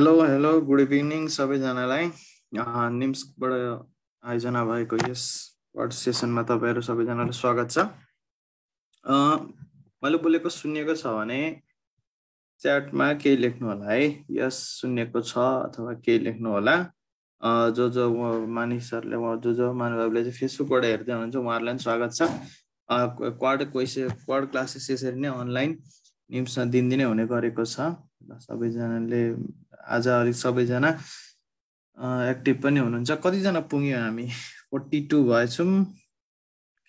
Hello hello good evening सबैजनालाई निम्सबाट आयोजना भएको यस वार्ड सेसनमा तपाईँहरू सबैजनालाई स्वागत छ। मैले बोलेको सुन्नेको छ भने च्याटमा केही लेख्नु होला है। यस सुन्नेको छ अथवा केही लेख्नु होला। जो जो मानिसहरूले जो जो महानुभावले चाहिँ फेसबुकबाट हेर्दै हुनुहुन्छ उहाँहरूलाई पनि स्वागत छ। क्वाड क्वेस क्वाड क्लासेस यसरी नै अनलाइन निम्समा दिनदिनै हुने गरेको छ। सबैजनाले आज अलिक सबैजना एक्टिभ पनि हुनुहुन्छ। कतिजना पुग्यो हामी? Forty two भएछौँ।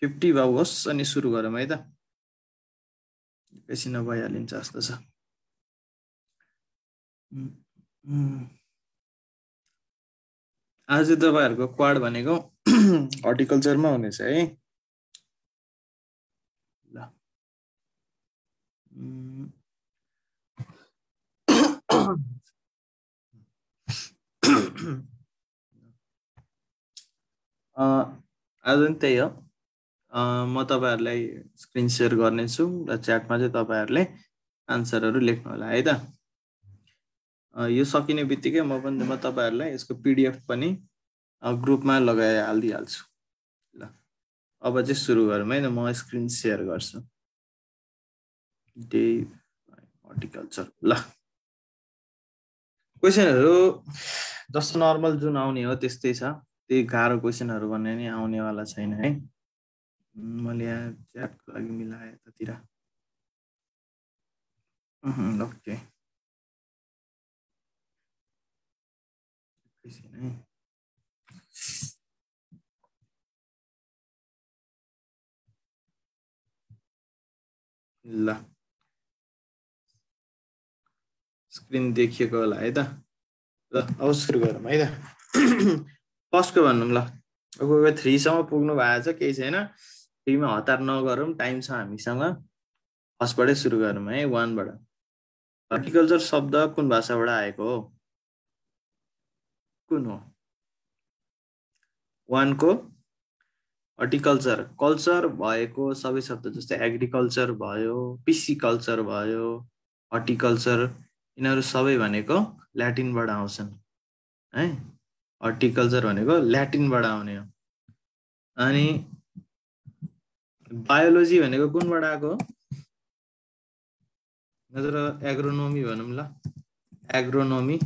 फिफ्टी भयो होस् अनि सुरु गरौँ है त। बेसी नभइहालिन्छ जस्तो छ। आज तपाईँहरूको क्वाड भनेको हर्टिकल्चरमा हुनेछ है। ल। आज पनि त्यही हो। म तपाईँहरूलाई स्क्रिन सेयर गर्नेछु र च्याटमा चाहिँ तपाईँहरूले आन्सरहरू लेख्नु होला है त? यो सकिने बित्तिकै म पनि म तपाईँहरूलाई यसको पिडिएफ पनि ग्रुपमा लगाइ हालिदिइहाल्छु ल अब चाहिँ सुरु गरौँ है त? म स्क्रिन सेयर गर्छु। डे हर्टिकल्चर ल। क्वेसनहरू जस्तो नर्मल जुन आउने हो त्यस्तै छ। त्यही गाह्रो क्वेसनहरू भन्ने नि आउनेवाला छैन है। मैले यहाँ च्याटको लागि मिलाएँ यतातिर। ओके। ल। स्क्रिन देखिएको होला है त। ल अब सुरु गरौँ है त। फर्स्टको भनौँ ल। अब थ्रीसम्म पुग्नु भएको छ केही छैन। थ्रीमा हतार नगरौँ टाइम छ हामीसँग। फर्स्टबाटै सुरु गरौँ है वानबाट हर्टिकल्चर शब्द कुन भाषाबाट आएको हो? कुन हो? वानको हर्टिकल्चर कल्चर भएको सबै शब्द जस्तै एग्रिकल्चर भयो पिसी कल्चर भयो हर्टिकल्चर यिनीहरू सबै भनेको ल्याटिनबाट आउँछन् है। हर्टिकल्चर भनेको ल्याटिनबाट आउने हो। अनि बायोलोजी भनेको कुनबाट आएको नत्र एग्रोनोमी भनौँ ल। एग्रोनोमी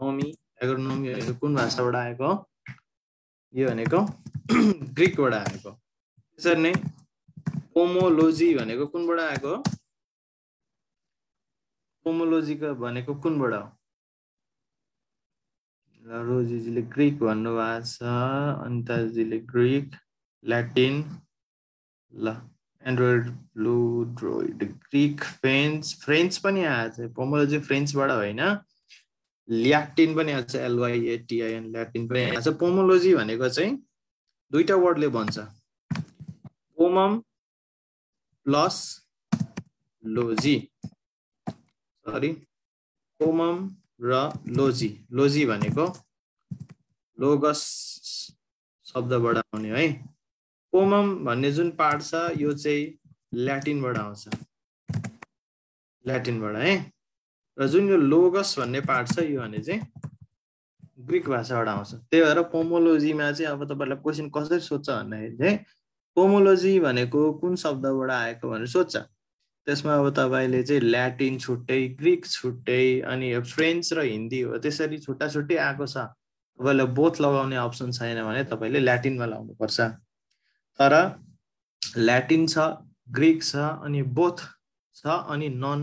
नोमी एग्रोनोमी भनेको कुन भाषाबाट आएको यो भनेको ग्रिकबाट आएको त्यसरी नै पोमोलोजी भनेको कुनबाट आएको पोमोलोजीको भनेको कुनबाट हो? रोजीजीले ग्रिक भन्नुभएको छ अनिताजीले ग्रिक ल्याटिन ल android blue droid Greek French French पनि आएको छ। पोमोलोजी फ्रेन्चबाट होइन ल्याटिन पनि आएको छ एलवाइएटिआइएन ल्याटिन पनि आएको छ। पोमोलोजी भनेको चाहिँ दुईवटा वर्डले भन्छ। पोमम प्लस लोजी। सरी पोमम र लोजी लोजी भनेको लोगस शब्दबाट आउने है। पोमम भन्ने जुन पार्ट छ यो चाहिँ ल्याटिनबाट आउँछ। ल्याटिनबाट है। र जुन यो लोगस भन्ने पार्ट छ यो भने चाहिँ ग्रिक भाषाबाट आउँछ। त्यही भएर पोमोलोजीमा चाहिँ अब तपाईँलाई क्वेसन कसरी सोध्छ भन्दाखेरि चाहिँ पोमोलोजी भनेको कुन शब्दबाट आएको भनेर सोध्छ। त्यसमा अब तपाईँले चाहिँ ल्याटिन छुट्टै ग्रिक छुट्टै अनि फ्रेन्च र हिन्दी हो। त्यसरी छुट्टा छुट्टै आएको छ। तपाईँलाई बोथ लगाउने अप्सन छैन भने तपाईँले ल्याटिनमा लाउनुपर्छ तर ल्याटिन छ ग्रिक छ अनि बोथ छ अनि नन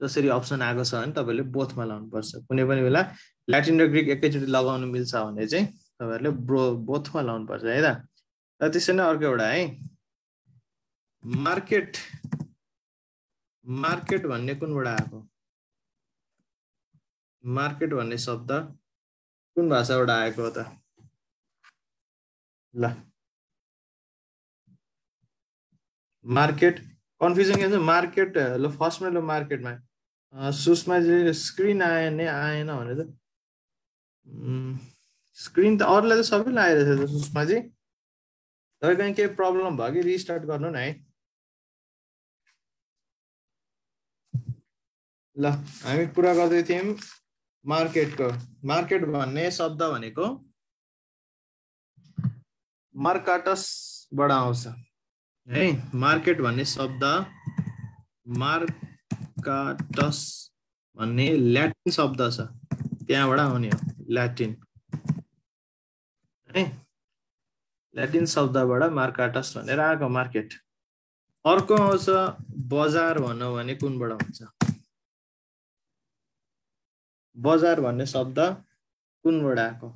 जसरी अप्सन आएको छ भने तपाईँले बोथमा लाउनुपर्छ कुनै पनि बेला ल्याटिन र ग्रिक एकैचोटि लगाउनु मिल्छ भने चाहिँ तपाईँहरूले ब्रो बोथमा लाउनुपर्छ है त? त्यसरी नै अर्को एउटा है मार्केट मार्केट भन्ने कुनबाट आएको? मार्केट भन्ने शब्द कुन भाषाबाट आएको हो त? ल। मार्केट कन्फ्युजन के भन्छ मार्केट ल फर्स्टमा ल मार्केटमा। सुषमा चाहिँ स्क्रिन आएन आएन भने त स्क्रिन त अरूलाई त सबैलाई आइरहेछ त सुषमाजी। तपाईँ कहीँ केही प्रब्लम भयो कि? रिस्टार्ट गर्नु न है। ल हामी कुरा गर्दै थियौँ मार्केटको। मार्केट भन्ने शब्द भनेको मार्काटसबाट आउँछ। है मार्केट भन्ने शब्द मार्काटस भन्ने ल्याटिन शब्द छ। त्यहाँबाट आउने हो ल्याटिन। है ल्याटिन शब्दबाट मार्काटस भनेर आएको मार्केट। अर्को आउँछ बजार भनौँ भने कुनबाट हुन्छ बजार भन्ने शब्द कुनबाट आएको?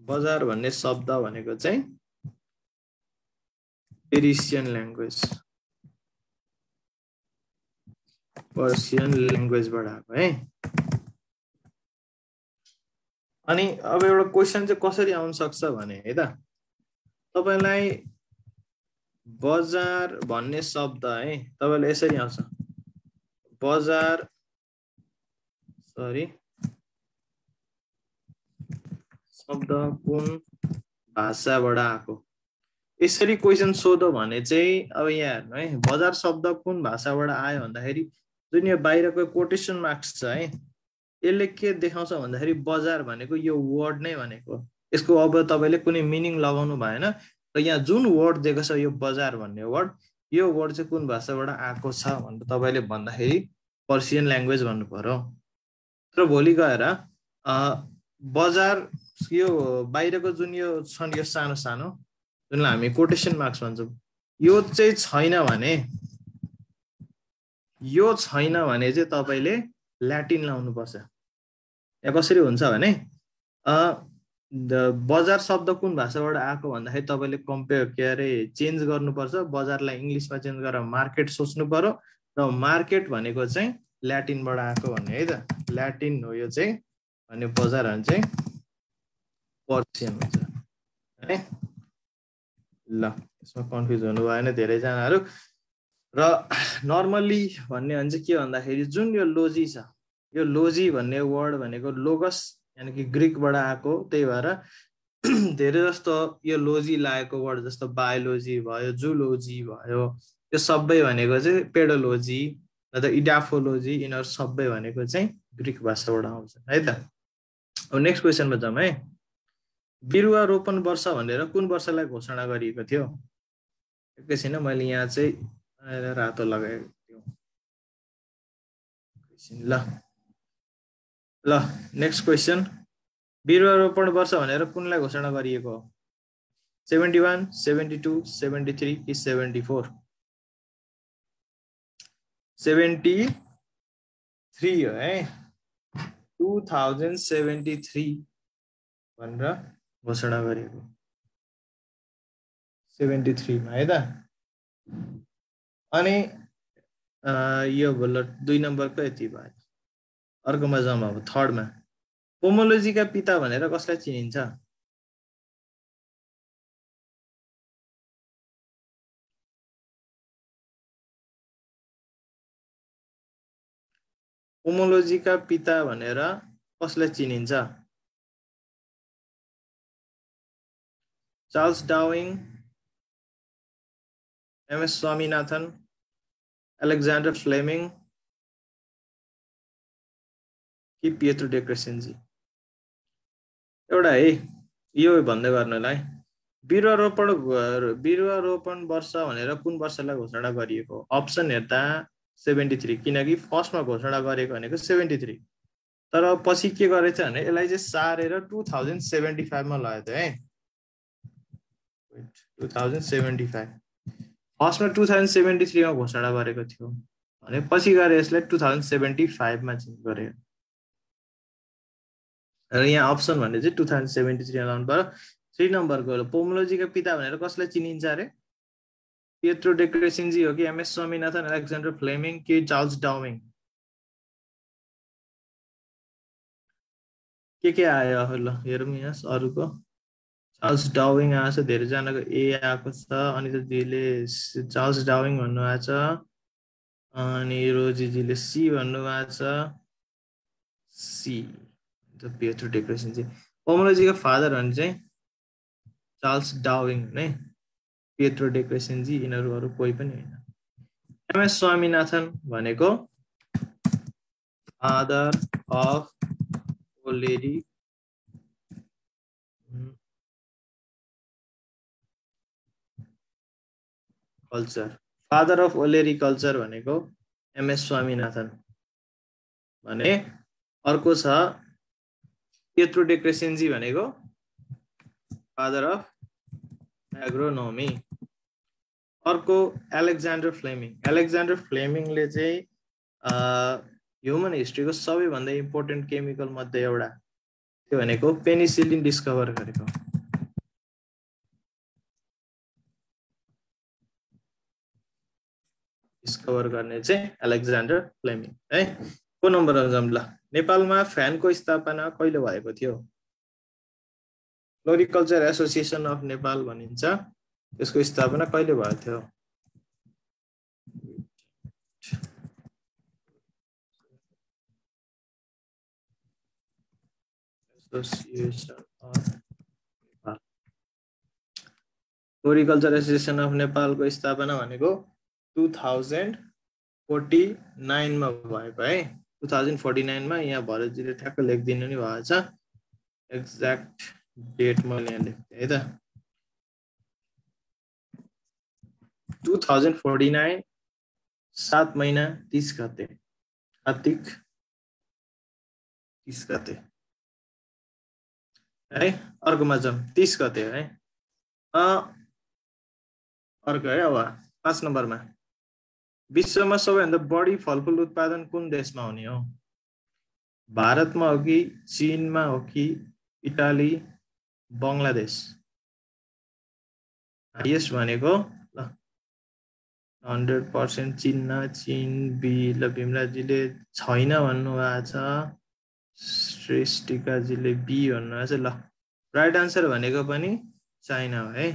बजार भन्ने शब्द भनेको चाहिँ पेरिसियन ल्याङ्ग्वेज पर्सियन ल्याङ्ग्वेजबाट आएको है? अनि अब एउटा क्वेसन चाहिँ कसरी आउन सक्छ भने है त? तपाईँलाई बजार भन्ने शब्द है तपाईँलाई यसरी आउँछ। बजार सरी शब्द कुन भाषाबाट आएको? यसरी क्वेसन सोधो भने चाहिँ अब यहाँ हेर्नु है बजार शब्द कुन भाषाबाट आयो भन्दाखेरि जुन यो बाहिरको कोटेसन मार्क्स छ है यसले के देखाउँछ भन्दाखेरि बजार भनेको यो वर्ड नै भनेको यसको अब तपाईँले कुनै मिनिङ लगाउनु भएन र यहाँ जुन वर्ड दिएको छ यो बजार भन्ने वर्ड यो वर्ड चाहिँ कुन भाषाबाट आएको छ भनेर तपाईँले भन्दाखेरि पर्सियन ल्याङ्ग्वेज भन्नु पर्यो र भोलि गएर बजार यो बाहिरको जुन यो छन् यो सानो सानो जुनलाई हामी कोटेसन मार्क्स भन्छौँ यो चाहिँ छैन भने यो छैन भने चाहिँ तपाईँले ल्याटिन लाउनुपर्छ। यहाँ कसरी हुन्छ भने बजार शब्द कुन भाषाबाट आएको भन्दाखेरि तपाईँले कम्पेयर के अरे चेन्ज गर्नुपर्छ। बजारलाई इङ्ग्लिसमा चेन्ज गरेर मार्केट सोच्नु पर्यो। र मार्केट भनेको चाहिँ ल्याटिनबाट आएको भन्ने है त? ल्याटिन हो यो चाहिँ भने बजार भने चाहिँ पर्सियन हुन्छ है? ल यसमा कन्फ्युज हुनु भएन धेरैजनाहरू। र नर्मल्ली भन्ने भने चाहिँ के भन्दाखेरि जुन यो लोजी छ यो लोजी भन्ने वर्ड भनेको लोगस यानि कि ग्रिकबाट आएको त्यही भएर धेरै जस्तो यो लोजी लागेको वर्ड जस्तो बायोलोजी भयो जुलोजी भयो यो सबै भनेको चाहिँ पेडोलोजी त इडाफोलोजी यिनीहरू सबै भनेको चाहिँ ग्रिक भाषाबाट आउँछ है त? अब नेक्स्ट क्वेसनमा जाउँ है। बिरुवा रोपन वर्ष भनेर कुन वर्षलाई घोषणा गरिएको थियो? एकैछिन मैले यहाँ चाहिँ रातो लगाएको थियो ल। ल नेक्स्ट क्वेसन बिरुवा वर्ष भनेर कुनलाई घोषणा गरिएको हो? Seventy one seventy two seventy three कि सेभेन्टी फोर? सेभेन्टी थ्री हो है? टु थाउजन्ड सेभेन्टी थ्री भनेर घोषणा गरिएको सेभेन्टी थ्रीमा है त? अनि यो भोल दुई नम्बरको यति भयो। अर्कोमा जाउँ अब थर्डमा। पोमोलोजीका पिता भनेर कसलाई चिनिन्छ? पोमोलोजीका पिता भनेर कसलाई चिनिन्छ? Charles Darwin MS Swaminathan Alexander Fleming कि पिएत्रो डेक्रेसेन्जी एउटा है यो भन्दै गर्नलाई बिरुवा रोपण बिरुवा रोपण वर्ष भनेर कुन वर्षलाई घोषणा गरिएको? अप्सन हेर्दा सेभेन्टी थ्री किनकि फर्स्टमा घोषणा गरेको भनेको सेभेन्टी थ्री। तर पछि के गरेछ भने यसलाई चाहिँ सारेर टु थाउजन्ड सेभेन्टी फाइभमा लगेको थियो है? Two thousand seventy five. फर्स्टमा टु थाउजन्ड सेभेन्टी थ्रीमा घोषणा गरेको थियो भने पछि गएर यसलाई टु थाउजन्ड सेभेन्टी फाइभमा चेन्ज गर्यो र यहाँ अप्सन भन्ने चाहिँ टु थाउजन्ड सेभेन्टी थ्री पऱ्यो थ्री नम्बरको पोमोलोजीका पिता भनेर कसलाई चिनिन्छ अरे? पिएत्रो डेक्रेसिन्जी हो कि? एमएस स्वामीनाथन एलेक्जेन्डर फ्लेमिङ कि चार्ल्स डाउमिङ के के आयो ल हेरौँ यहाँ अरूको। चार्ल्स डाउविङ आएको छ धेरैजनाको ए आएको छ। अनि त दिदीले चार्ल्स डाउविङ भन्नुभएको छ। अनि रोजीजीले सी भन्नुभएको छ। सी पिएथ्रो डेकोरेसन चाहिँ फादर भने चाहिँ चार्ल्स डाविङ है पेट्रो डेक्रेसेन्जी यिनीहरू अरू कोही पनि होइन। एमएस स्वामीनाथन भनेको father of olericulture father of olericulture भनेको एमएस स्वामीनाथन भने अर्को छ पेट्रो डेक्रेसेन्जी भनेको फादर अफ एग्रोनोमी अर्को एलेक्जान्डर फ्लेमिङ एलेक्जान्डर फ्लेमिङले चाहिँ ह्युमन हिस्ट्रीको सबैभन्दा इम्पोर्टेन्ट केमिकल मध्ये एउटा त्यो भनेको पेनिसिलिन डिस्कभर गरेको। डिस्कभर गर्ने चाहिँ एलेक्जान्डर फ्लेमिङ है? को नम्बर जाउँ ल नेपालमा फ्यानको स्थापना कहिले भएको थियो? फ्लोरिकल्चर एसोसिएसन अफ नेपाल भनिन्छ। त्यसको स्थापना कहिले भएको थियो? फ्लोरिकल्चर एसोसिएसन अफ नेपालको स्थापना भनेको टु थाउजन्ड फोर्टी नाइनमा भएको है। टु थाउजन्ड फोर्टी नाइनमा यहाँ भरतजीले ठ्याक्क लेखिदिनु नि भएको छ। एक्ज्याक्ट डेट मैले यहाँ लेख्थेँ है त? टु थाउजन्ड फोर्टी नाइन सात महिना तिस गते। कार्तिक तिस गते। है अर्कोमा जाउँ तिस गते है? अर्को है? अब पाँच नम्बरमा। विश्वमा सबैभन्दा बढी फलफुल उत्पादन कुन देशमा हुने हो? भारतमा हो कि चिनमा हो कि इटाली बङ्गलादेश? हाइएस्ट भनेको ल। हन्ड्रेड पर्सेन्ट चिन्न चिन बी ल भीमराजीले छैन भन्नुभएको छ। श्रेष्ठिकाजीले बी भन्नुभएको छ। ल राइट आन्सर भनेको पनि चाइना हो है।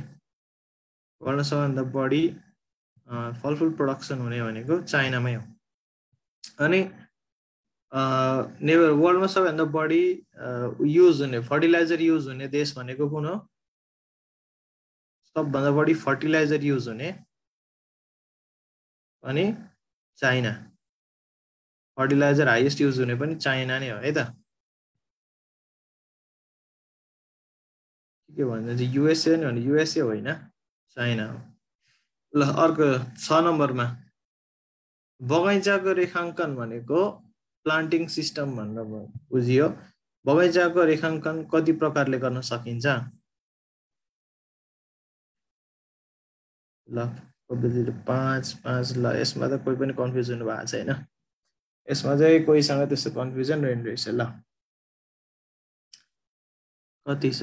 वर्ल्ड सबैभन्दा बढी फलफुल प्रडक्सन हुने भनेको चाइनामै हो। अनि नेभर वर्ल्डमा सबैभन्दा बढी युज हुने फर्टिलाइजर युज हुने देश भनेको कुन हो? सबभन्दा बढी फर्टिलाइजर युज हुने अनि चाइना। फर्टिलाइजर हाइएस्ट युज हुने पनि चाइना नै हो है त? के भन्छ युएसए नै भने युएसए होइन चाइना हो। ल अर्को छ नम्बरमा। बगैँचाको रेखाङ्कन भनेको प्लान्टिङ सिस्टम भनेर बुझियो। बगैँचाको रेखाङ्कन कति प्रकारले गर्न सकिन्छ? ल पाँच पाँच ल यसमा त कोही पनि कन्फ्युज हुनु भएको छैन। यसमा चाहिँ कोहीसँग त्यस्तो कन्फ्युजन रहने रहेछ ल। कति छ?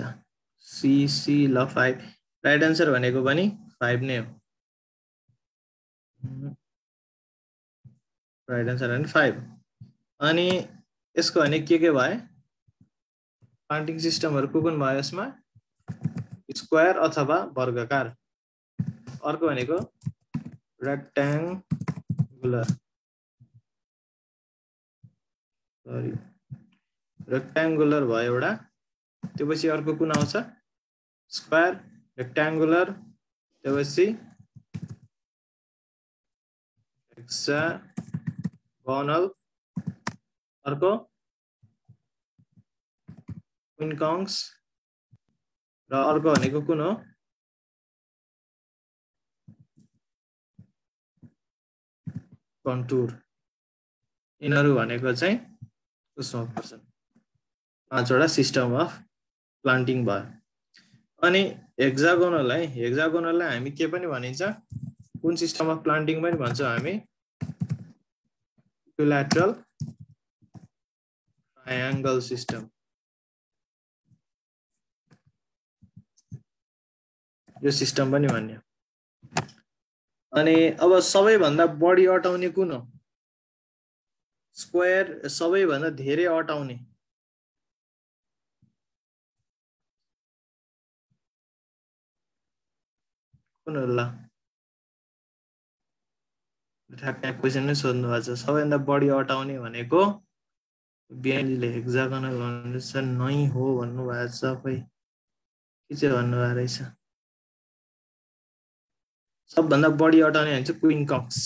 सिसी ल फाइभ राइट एन्सर भनेको पनि फाइभ नै हो। राइट एन्सर भने फाइभ अनि यसको भने के के भयो प्लान्टिङ सिस्टमहरू को कुन भयो यसमा? स्क्वायर अथवा वर्गकार? अर्को भनेको रेक्ट्याङ्गुलर सरी रेक्ट्याङ्गुलर भयो एउटा। त्यो पछि अर्को कुन आउँछ? स्क्वायर रेक्ट्याङ्गुलर त्यो पछि हेक्सागोनल अर्को क्विन्कङ्स र अर्को भनेको कुन हो कन्टुर यिनीहरू भनेको चाहिँ उसमा पर्छन् पाँचवटा सिस्टम अफ प्लान्टिङ भयो। अनि हेक्जागोनल है हेक्जागोनललाई हामी के पनि भनिन्छ? कुन सिस्टम अफ प्लान्टिङ पनि भन्छौँ हामी। इक्विल्याटरल ट्रायङ्गल सिस्टम यो सिस्टम पनि भन्यो। अनि अब सबैभन्दा बढी अटाउने कुन हो? स्क्वायर सबैभन्दा धेरै अटाउने। कुन हो ल? ठ्याक्क क्वेसन नै सोध्नु भएको छ। सबैभन्दा बढी अटाउने भनेको बिहानीले हेक्जागनल नै हो भन्नुभएको छ खै के चाहिँ भन्नुभएको रहेछ? सबभन्दा बढी अटाउने भने चाहिँ क्विन कङ्स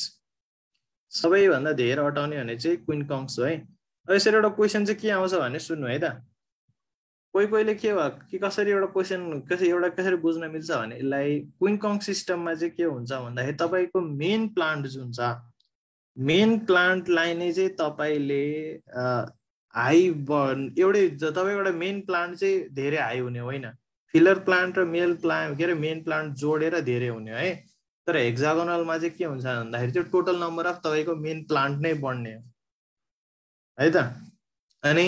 सबैभन्दा धेरै अटाउने भने चाहिँ क्विन कङ्स हो है। यसरी एउटा क्वेसन चाहिँ के आउँछ भने सुन्नु है त कोही कोहीले के भयो कि कसरी एउटा क्वेसन कसरी एउटा कसरी बुझ्न मिल्छ भने यसलाई क्विन कङ सिस्टममा चाहिँ के हुन्छ भन्दाखेरि तपाईँको मेन प्लान्ट जुन छ मेन प्लान्टलाई नै चाहिँ तपाईँले हाई एउटै तपाईँको एउटा मेन प्लान्ट चाहिँ धेरै हाई हुने होइन। फिलर प्लान्ट र मेल प्लान्ट के अरे मेन प्लान्ट जोडेर धेरै हुने है। तर हेक्जागोनलमा चाहिँ के हुन्छ भन्दाखेरि चाहिँ टोटल नम्बर अफ तपाईँको मेन प्लान्ट नै बढ्ने है। त? अनि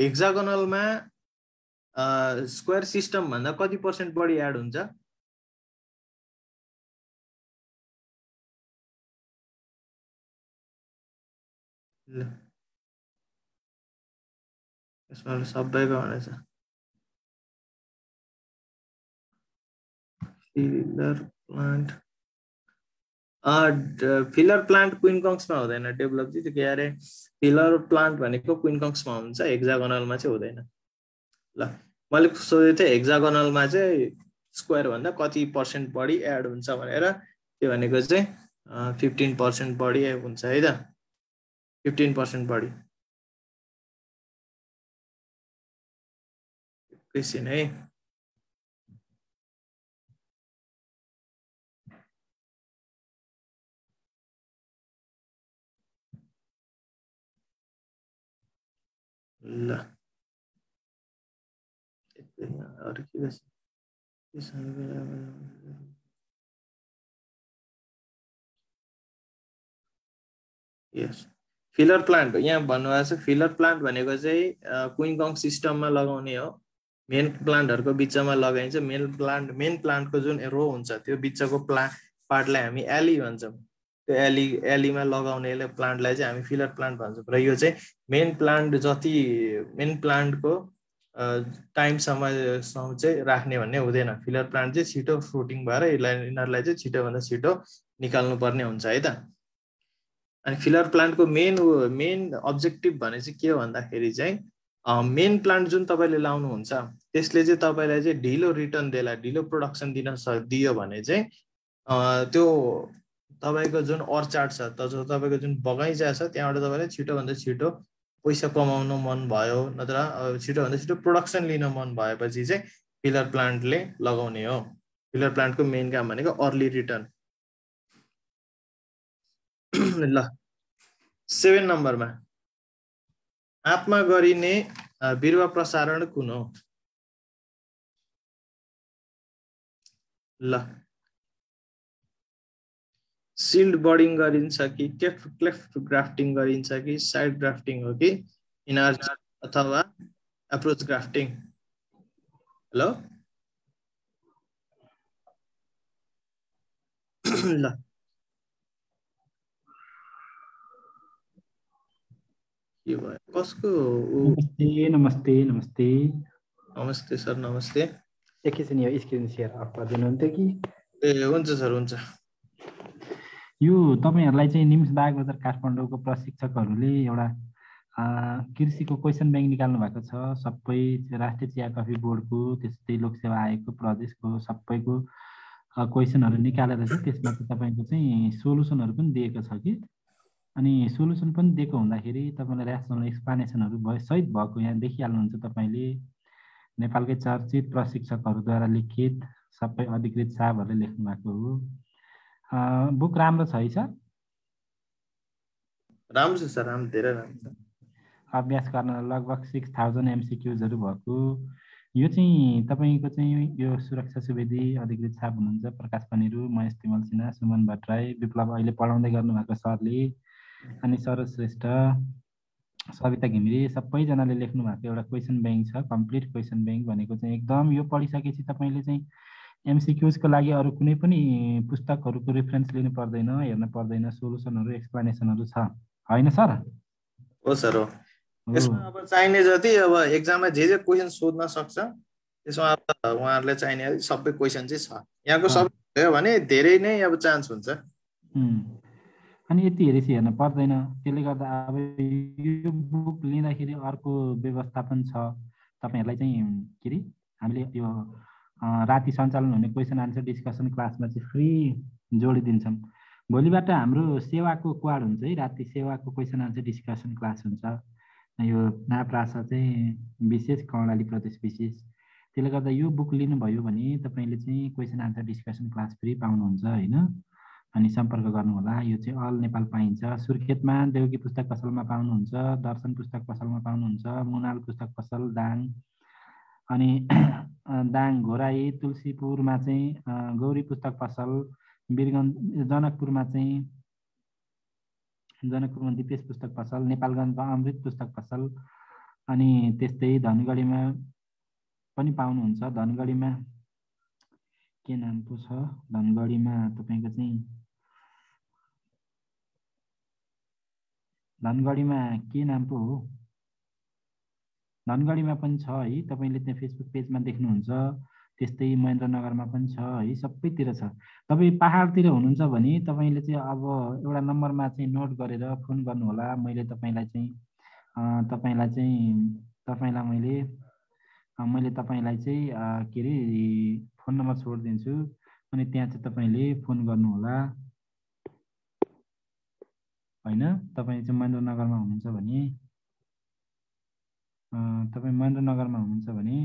हेक्जागोनलमा स्क्वायर सिस्टमभन्दा कति पर्सेन्ट बढी एड हुन्छ? यसमा सबैको भनेछ प्लान्ट फिलर प्लान्ट क्विनकङ्समा हुँदैन डेभलप चाहिँ के अरे फिलर प्लान्ट भनेको क्विनकङ्समा हुन्छ हेक्जागोनलमा चाहिँ हुँदैन। ल मैले सोधेको थिएँ हेक्जागोनलमा चाहिँ स्क्वायरभन्दा कति पर्सेन्ट बढी एड हुन्छ भनेर त्यो भनेको चाहिँ फिफ्टिन पर्सेन्ट बढी हुन्छ है त? फिफ्टिन पर्सेन्ट बढी। एकैछिन है। ल अरू के यस फिलर प्लान्ट यहाँ भन्नुभएको छ फिलर प्लान्ट भनेको चाहिँ क्विङकङ सिस्टममा लगाउने हो मेन प्लान्टहरूको बिचमा लगाइन्छ मेन प्लान्ट मेन प्लान्टको जुन रो हुन्छ त्यो बिचको प्ला पार्टलाई हामी एली भन्छौँ त्यो एली एलीमा लगाउने प्लान्टलाई चाहिँ हामी फिलर प्लान्ट भन्छौँ। र यो चाहिँ मेन प्लान्ट जति मेन प्लान्टको टाइमसम्म चाहिँ राख्ने भन्ने हुँदैन। फिलर प्लान्ट चाहिँ छिटो फ्रुटिङ भएर यसलाई यिनीहरूलाई चाहिँ छिटोभन्दा छिटो निकाल्नु पर्ने हुन्छ है त? अनि फिलर प्लान्टको मेन मेन अब्जेक्टिभ भने चाहिँ के हो भन्दाखेरि चाहिँ मेन प्लान्ट जुन तपाईँले लाउनुहुन्छ त्यसले चाहिँ तपाईँलाई चाहिँ ढिलो रिटर्न दिएला ढिलो प्रोडक्सन दिन दियो भने चाहिँ त्यो तपाईँको जुन अर्चार्ड छ तपाईँको जुन बगैँचा छ त्यहाँबाट तपाईँले छिटोभन्दा छिटो पैसा कमाउनु मन भयो नत्र छिटोभन्दा छिटो प्रोडक्सन लिन मन भएपछि चाहिँ फिलर प्लान्टले लगाउने हो। फिलर प्लान्टको मेन काम भनेको अर्ली रिटर्न ल सेभेन नम्बरमा आत्मा गरिने बिरुवा प्रसारण कुन हो? ल सिल्ड बर्डिङ गरिन्छ कि क्लेफ्ट क्लेफ्ट ग्राफ्टिङ गरिन्छ कि साइड ग्राफ्टिङ हो कि? इनार अथवा एप्रोच ग्राफ्टिङ हेलो ल। के भयो? कसको नमस्ते नमस्ते नमस्ते। नमस्ते सर नमस्ते। एकैछिन यो स्क्रिन सेयर अफ गरिदिनुहुन्थ्यो कि? ए हुन्छ सर हुन्छ। यो तपाईँहरूलाई चाहिँ निम्स बाग बजार काठमाडौँको प्रशिक्षकहरूले एउटा कृषिको क्वेसन ब्याङ्क निकाल्नु भएको छ। सबै राष्ट्रिय चिया कफी बोर्डको त्यस्तै लोकसेवा आयोगको प्रदेशको सबैको क्वेसनहरू निकालेर चाहिँ त्यसमा चाहिँ तपाईँको चाहिँ सोलुसनहरू पनि दिएको छ कि? अनि सोलुसन पनि दिएको हुँदाखेरि तपाईँलाई ऱ्यासनल एक्सप्लानेसनहरू भयो सहित भएको यहाँ देखिहाल्नुहुन्छ तपाईँले। नेपालकै चर्चित प्रशिक्षकहरूद्वारा लिखित सबै अधिकृत साहबहरूले लेख्नु भएको हो। बुक राम्रो छ है सर? राम्रो छ सर राम्रो धेरै राम्रो छ। अभ्यास गर्न लगभग सिक्स थाउजन्ड एमसिक्युजहरू भएको। यो चाहिँ तपाईँको चाहिँ यो सुरक्षा सुवेदी अधिकृत छाप हुनुहुन्छ प्रकाश पनिरु महेश तिमल सिन्हा सुमन भट्टराई विप्लव अहिले पढाउँदै गर्नुभएको सरले अनि सरोज श्रेष्ठ सविता घिमिरे सबैजनाले लेख्नु भएको एउटा क्वेसन ब्याङ्क छ कम्प्लिट क्वेसन ब्याङ्क भनेको चाहिँ एकदम यो पढिसकेपछि तपाईँले चाहिँ एमसिक्युजको लागि अरू कुनै पनि पुस्तकहरूको रेफरेन्स लिनु पर्दैन हेर्न पर्दैन सोलुसनहरू एक्सप्लेनेसनहरू छ। होइन सर? हो सर हो। यसमा अब चाहिने जति अब एक्जाममा जे जे क्वेसन सोध्न सक्छ त्यसमा अब उहाँहरूलाई चाहिने सबै क्वेसन चाहिँ छ। यहाँको सबै भयो भने धेरै नै अब चान्स हुन्छ। अनि यति हेरेपछि हेर्न पर्दैन। त्यसले गर्दा अब यो बुक लिँदाखेरि अर्को व्यवस्थापन छ। तपाईँहरूलाई चाहिँ के अरे हामीले यो राति सञ्चालन हुने क्वेसन आन्सर डिस्कसन क्लासमा चाहिँ फ्री जोडिदिन्छौँ। भोलिबाट हाम्रो सेवाको क्वाड हुन्छ है राति सेवाको क्वेसन आन्सर डिस्कसन क्लास हुन्छ। यो नाप्रासा चाहिँ विशेष कर्णाली प्रदेश विशेष। त्यसले गर्दा यो बुक लिनुभयो भने तपाईँले चाहिँ question answer discussion class free पाउनुहुन्छ होइन? अनि सम्पर्क गर्नुहोला। यो चाहिँ अल नेपाल पाइन्छ। सुर्खेतमा देउकी पुस्तक पसलमा पाउनुहुन्छ दर्शन पुस्तक पसलमा पाउनुहुन्छ मुनाल पुस्तक पसल दाङ अनि दाङ घोराई तुलसीपुरमा चाहिँ गौरी पुस्तक पसल वीरगञ्ज जनकपुरमा चाहिँ जनकपुरमा दिपेश पुस्तक पसल नेपालगञ्जमा अमृत पुस्तक पसल अनि त्यस्तै धनगढीमा पनि पाउनुहुन्छ। धनगढीमा के नाम पो छ? धनगढीमा तपाईँको चाहिँ धनगढीमा के नाम पो हो? धनगढीमा पनि छ है तपाईँले त्यहाँ फेसबुक पेजमा देख्नुहुन्छ त्यस्तै महेन्द्रनगरमा पनि छ है सबैतिर छ। तपाईँ पाहाडतिर हुनुहुन्छ भने तपाईँले चाहिँ अब एउटा नम्बरमा चाहिँ नोट गरेर फोन गर्नुहोला मैले तपाईँलाई चाहिँ तपाईँलाई चाहिँ तपाईँलाई मैले मैले तपाईँलाई चाहिँ के अरे फोन नम्बर छोडिदिन्छु अनि त्यहाँ चाहिँ तपाईँले फोन गर्नुहोला। होइन तपाईँ चाहिँ महेन्द्रनगरमा हुनुहुन्छ भने तपाईँ महेन्द्रनगरमा हुनुहुन्छ भने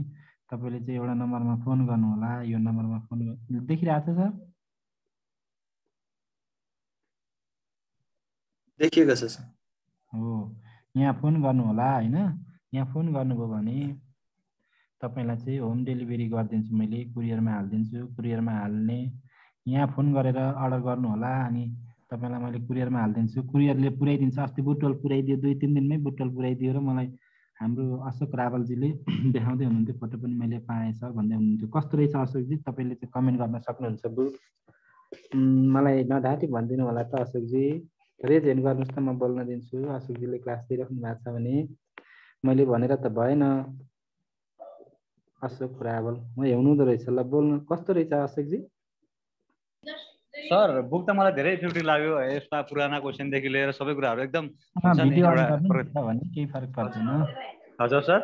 तपाईँले चाहिँ एउटा नम्बरमा फोन गर्नुहोला। यो नम्बरमा फोन देखिरहेको छ सर? देखिएको छ सर। हो। यहाँ फोन गर्नुहोला होइन? यहाँ फोन गर्नुभयो भने तपाईँलाई चाहिँ होम डेलिभरी गरिदिन्छु मैले कुरियरमा हालिदिन्छु कुरियरमा हाल्ने। यहाँ फोन गरेर अर्डर गर्नुहोला अनि तपाईँलाई मैले कुरियरमा हालिदिन्छु। कुरियरले पुऱ्याइदिन्छ अस्ति बुटवल पुऱ्याइदियो दुई तिन दिनमै बुटवल पुऱ्याइदियो र मलाई हाम्रो अशोक रावलजीले देखाउँदै हुनुहुन्थ्यो फोटो पनि मैले पाएछ भन्दै हुनुहुन्थ्यो। कस्तो रहेछ अशोकजी? तपाईँले चाहिँ कमेन्ट गर्न सक्नुहुन्छ बु मलाई नढाँटी भनिदिनु होला त अशोकजी। रेज हेन्ड गर्नुहोस् त म बोल्न दिन्छु। अशोकजीले क्लास दिइराख्नु भएको छ भने मैले भनेर त भएन। अशोक रावल म हुनुहुँदो रहेछ ल बोल्नु। कस्तो रहेछ अशोकजी? सर बुक त मलाई धेरै इफेक्टिभ लाग्यो यसमा पुराना क्वेसनदेखि लिएर सबै कुराहरू एकदम केही फरक पर्दैन हजुर सर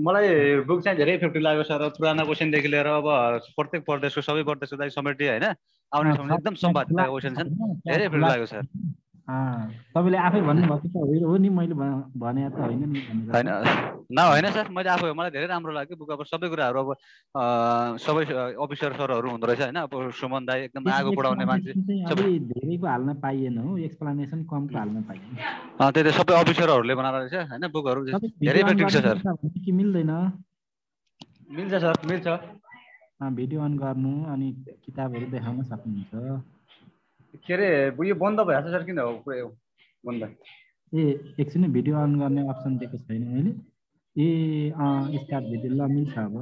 मलाई बुक चाहिँ धेरै इफेक्टिभ लाग्यो सर पुराना क्वेसनदेखि लिएर अब प्रत्येक प्रदेशको सबै प्रदेशको लागि समेटी होइन आउने समय एकदम सम्भावित क्वेसन छन् धेरै इफेक्टिभ लाग्यो सर तपाईँले आफै भन्नुभएको त हो नि मैले भने त होइन नि होइन। न होइन सर मैले आफै मलाई धेरै राम्रो लाग्यो बुक अब सबै कुराहरू अब सबै अफिसर सरहरू हुँदो रहेछ होइन? अब सुमन दाई एकदम आगो बढाउने मान्छे सबै धेरैको हाल्न पाइएन हो एक्सप्लेनेसन कमको हाल्न पाइएन। त्यही त सबै अफिसरहरूले बनाएर रहेछ होइन? बुकहरू धेरै इफेक्टिभ छ सर। कि मिल्दैन? मिल्छ सर मिल्छ। भिडियो अन गर्नु अनि किताबहरू देखाउन सक्नुहुन्छ। के अरे यो बन्द भइरहेको छ सर किन हो पुरै बन्द ए एकछिन भिडियो अन गर्ने अप्सन दिएको छैन मैले ए अँ स्टार्ट भिडियो ल मिल्छ अब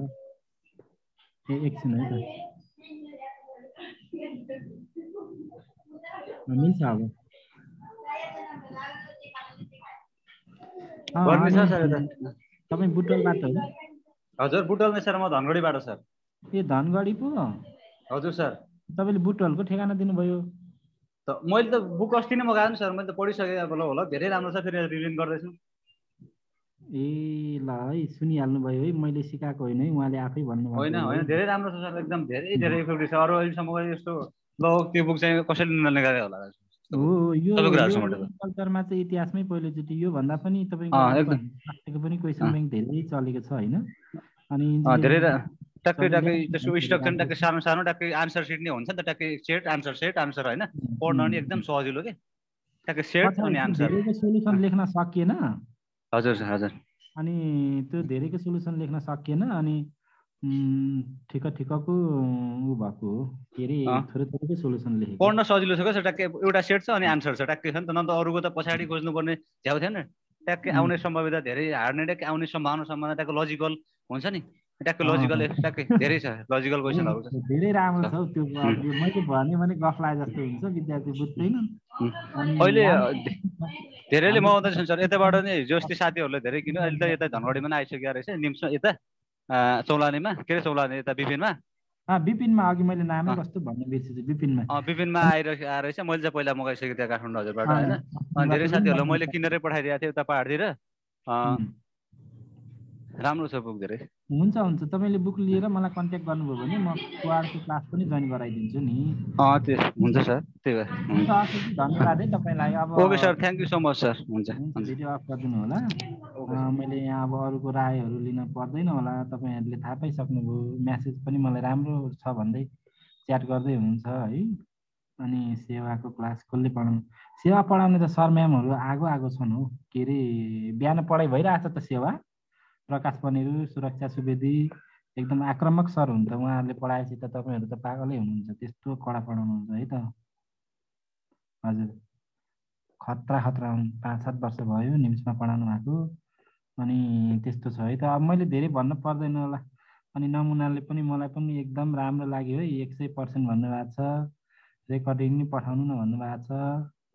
ए एकछिन है त मिल्छ अब तपाईँ बुटोलबाट हो हजुर बुटोलमै सर म धनगढीबाट सर ए धनगढी पो हजुर सर तपाईँले बुटोलको ठेगाना दिनुभयो मैले त बुक अस्ति नै मगाएको नि सर मैले त पढिसकेँ अब ल होला धेरै राम्रो छ फेरि रिभिजन गर्दैछु। ए ल है सुनिहाल्नु भयो है मैले सिकाएको होइन है उहाँले आफै भन्नु होइन होइन धेरै राम्रो छ सर एकदम धेरै धेरै इफेक्टिभ छ अरू अहिलेसम्म यस्तो ल त्यो बुक चाहिँ कसैले ननिकाले होला हो यो कल्चरमा चाहिँ इतिहासमै पहिलोचोटि योभन्दा पनि तपाईँको पनि क्वेसन ब्याङ्क धेरै चलेको छ होइन? अनि धेरै ट्याक्कै ट्याक्कै त्यसको स्ट्रक्चर ट्याक्कै सानो सानो ट्याक्कै आन्सर सिट नै हुन्छ नि त ट्याक्कै सेट आन्सर सेट आन्सर होइन? पढ्न पनि एकदम सजिलो के? ट्याक्कै सेट अनि आन्सर। सोल्युसन लेख्न सकिएन। हजुर हजुर। अनि त्यो धेरैको सोल्युसन लेख्न सकिएन अनि ठिक ठिकको ऊ भएको हो। के अरे थोरै थोरैकै सोल्युसन लेखेको। पढ्न सजिलो छ क्या ट्याक्कै एउटा सेट छ अनि आन्सर छ। ट्याक्कै छ नि त न त अरूको त पछाडि खोज्नुपर्ने झ्याउ थिएन ट्याक्कै आउने सम्भावित धेरै हार्ने ट्याक्कै आउने सम्भावना सम्भावना ट्याक्कै लजिकल हुन्छ नि। ट्याक्कै लजिकल ट्याक्कै धेरै छ लजिकल क्वेसनहरू छ। धेरै राम्रो छ त्यो मैले भने भने गफ लागे जस्तो हुन्छ विद्यार्थी बुझ्दैन। अहिले धेरैले मगाउँदैछन् सर। यताबाट नै हिजो अस्ति साथीहरूले धेरै किन्यो अहिले त यता धनगढीमा पनि आइसकेको रहेछ। निम्स यता चौलानीमा के अरे चौलानी यता बिपिनमा? बिपिनमा अघि मैले नामै कस्तो भन्ने बिर्सेछु बिपिनमा। बिपिनमा आइरहेको आएर चाहिँ मैले चाहिँ पहिला मगाइसकेको थिएँ काठमाडौँ हजुरबाट होइन? अनि धेरै साथीहरूलाई मैले किनेरै पठाइदिएको थिएँ उता पाहाडतिर। राम्रो छ बुक धेरै। हुन्छ हुन्छ। तपाईँले बुक लिएर मलाई कन्ट्याक्ट गर्नुभयो भने म क्वाडको क्लास पनि जोइन गराइदिन्छु नि। हुन्छ सर। त्यही भएर। धन्यवाद है तपाईँलाई। अब okay sir thank you so much sir. हुन्छ भिडियो अफ गरिदिनु होला। मैले यहाँ अब अरूको रायहरू लिन पर्दैन होला। तपाईँहरूले थाहा पाइसक्नुभयो। म्यासेज पनि मलाई राम्रो छ भन्दै च्याट गर्दै हुनुहुन्छ है। अनि सेवाको क्लास कसले पढाउनु? सेवा पढाउने त सर म्यामहरू आगो आगो छन् हो। के अरे बिहान पढाइ भइरहेछ त सेवा। प्रकाश पनेरू सुरक्षा सुवेदी एकदम आक्रामक सर हुन्छ उहाँहरूले पढाएपछि त तपाईँहरू त पागलै हुनुहुन्छ। त्यस्तो कडा पढाउनुहुन्छ है त। हजुर। खतरा खतरा पाँच सात वर्ष भयो निम्समा पढाउनु भएको। अनि त्यस्तो छ है त। अब मैले धेरै भन्नु पर्दैन होला। अनि नमुनाले पनि मलाई पनि एकदम राम्रो लाग्यो है। एक सय पर्सेन्ट भन्नुभएको छ। रेकर्डिङ नि पठाउनु न भन्नुभएको छ।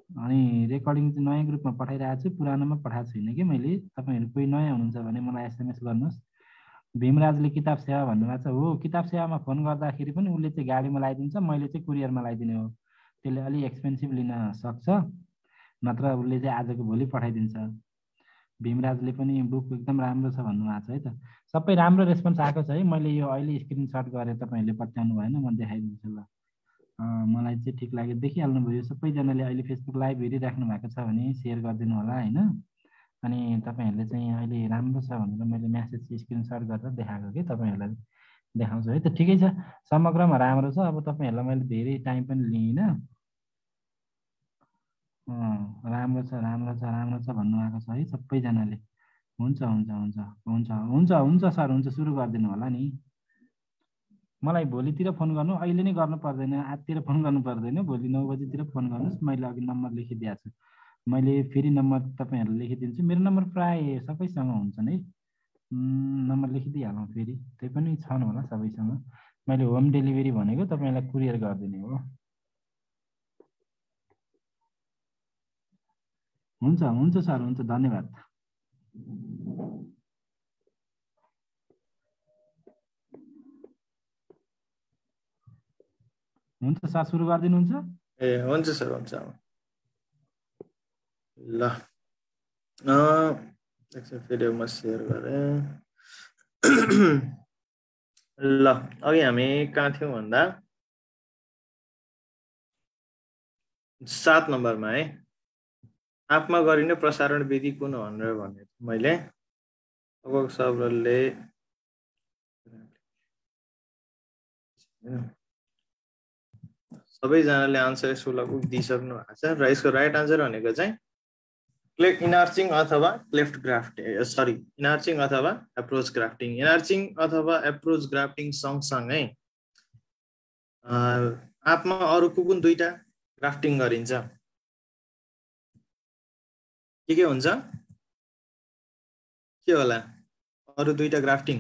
अनि रेकर्डिङ चाहिँ नयाँ ग्रुपमा पठाइरहेको छु पुरानोमा पठाएको छुइनँ कि मैले। तपाईँहरू कोही नयाँ हुनुहुन्छ भने मलाई एसएमएस गर्नुहोस्। भीमराजले किताब सेवा भन्नुभएको छ हो किताब सेवामा फोन गर्दाखेरि पनि उसले चाहिँ गाडीमा लगाइदिन्छ मैले चाहिँ कुरियरमा लगाइदिने हो। त्यसले अलिक एक्सपेन्सिभ लिन सक्छ नत्र उसले चाहिँ आजको भोलि पठाइदिन्छ। भीमराजले पनि बुक एकदम राम्रो छ भन्नुभएको छ है त। सबै राम्रो रेस्पोन्स आएको छ है। मैले यो अहिले स्क्रिनसट गरेर तपाईँहरूले पत्याउनु भएन म देखाइदिन्छु ल। मलाई चाहिँ ठिक लाग्यो। देखिहाल्नु भयो सबैजनाले अहिले फेसबुक लाइभ हेरिराख्नु भएको छ भने सेयर गरिदिनु होला होइन? अनि तपाईँहरूले चाहिँ अहिले राम्रो छ भनेर मैले म्यासेज स्क्रिनसट गरेर देखाएको कि तपाईँहरूलाई देखाउँछु है? त ठिकै छ। समग्रमा राम्रो छ। अब तपाईँहरूलाई मैले धेरै टाइम पनि लिइनँ। राम्रो छ राम्रो छ राम्रो छ भन्नुभएको छ है? सबैजनाले। हुन्छ हुन्छ हुन्छ। हुन्छ हुन्छ हुन्छ सर। हुन्छ सुरु गरिदिनु होला नि। मलाई भोलितिर फोन गर्नु अहिले नै गर्नु पर्दैन आजतिर फोन गर्नु पर्दैन। भोलि नौ बजीतिर फोन गर्नुहोस् मैले अघि नम्बर लेखिदिएको छु। मैले फेरि नम्बर तपाईँहरूलाई लेखिदिन्छु। मेरो नम्बर प्राय सबैसँग हुन्छन् है। नम्बर लेखिदिइहालौँ फेरि। त्यही पनि छन् होला सबैसँग। मैले होम डेलिभरी भनेको तपाईँलाई कुरियर गरिदिने हो। हुन्छ हुन्छ सर हुन्छ धन्यवाद। हुन्छ सर सुरु गरिदिनुहुन्छ? ए हुन्छ सर हुन्छ। ल। फेरि म सेयर गरेँ। ल अघि हामी कहाँ थियौँ भन्दा? सात नम्बरमा है। आफमा गरिने प्रसारण विधि कुन हो भनेर थिएँ मैले। अब सबले सबैजनाले आन्सर यसको लगभग दिइसक्नु भएको छ र यसको राइट आन्सर भनेको चाहिँ क्ले इनार्चिङ अथवा क्लेफ्ट ग्राफ्टिङ सरी इनार्चिङ अथवा एप्रोच ग्राफ्टिङ इनार्चिङ अथवा एप्रोच ग्राफ्टिङ सँगसँगै आँपमा अरू कुन कुन दुईवटा ग्राफ्टिङ गरिन्छ? के के हुन्छ? के होला? अरू दुईवटा ग्राफ्टिङ